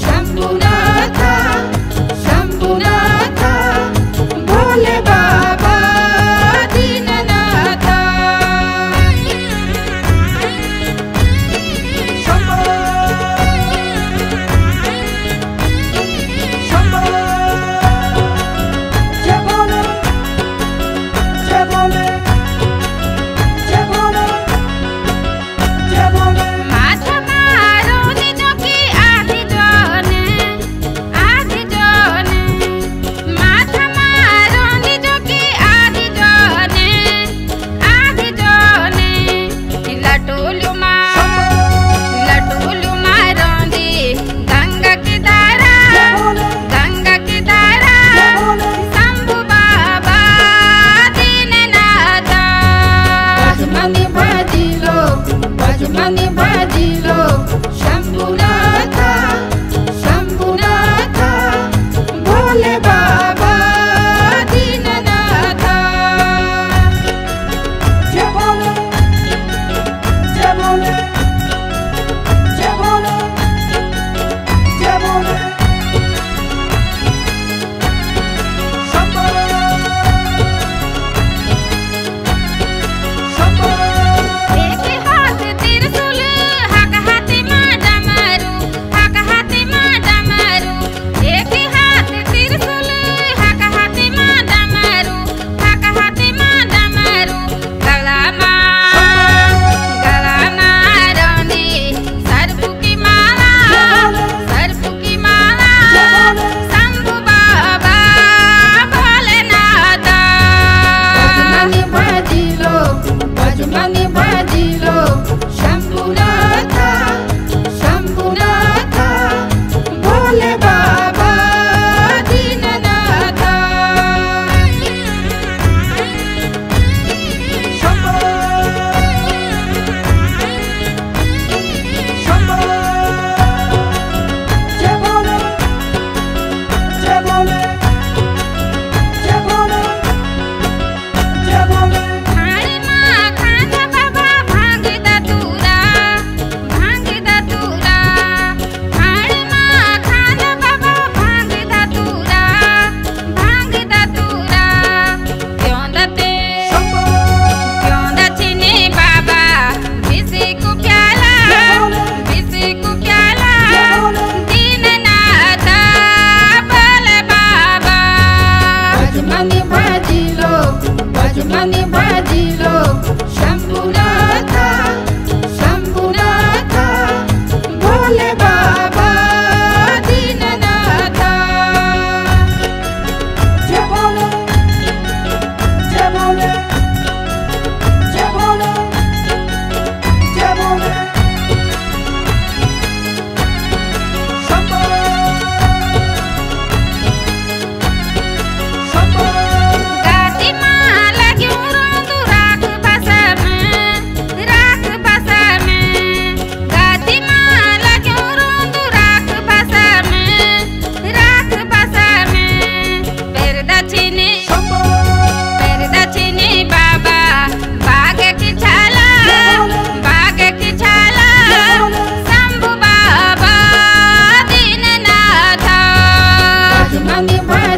Shambuna Julio Mar.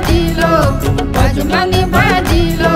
भाजिलो अजमन भाजिलो